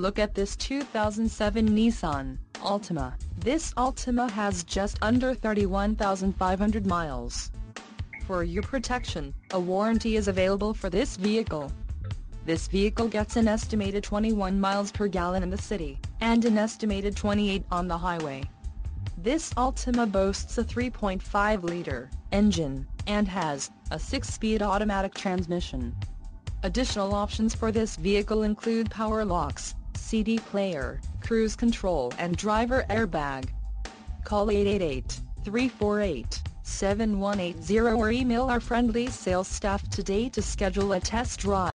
look at this 2007 Nissan Altima. This Altima has just under 31,500 miles. For your protection, a warranty is available for this vehicle. This vehicle gets an estimated 21 miles per gallon in the city, and an estimated 28 on the highway. This Altima boasts a 3.5-liter engine, and has a 6-speed automatic transmission. Additional options for this vehicle include power locks, CD player, cruise control and driver airbag. Call 888-348-7180 or email our friendly sales staff today to schedule a test drive.